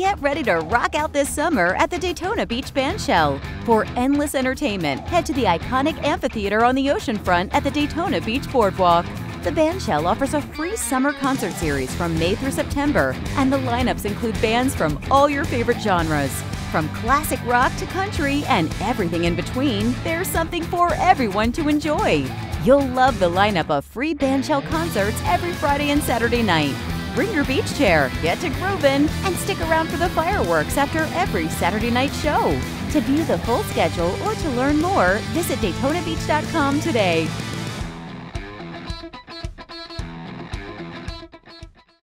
Get ready to rock out this summer at the Daytona Beach Bandshell. For endless entertainment, head to the iconic amphitheater on the oceanfront at the Daytona Beach Boardwalk. The Bandshell offers a free summer concert series from May through September, and the lineups include bands from all your favorite genres. From classic rock to country and everything in between, there's something for everyone to enjoy. You'll love the lineup of free Bandshell concerts every Friday and Saturday night. Bring your beach chair, get to groovin', and stick around for the fireworks after every Saturday night show. To view the full schedule or to learn more, visit DaytonaBeach.com today.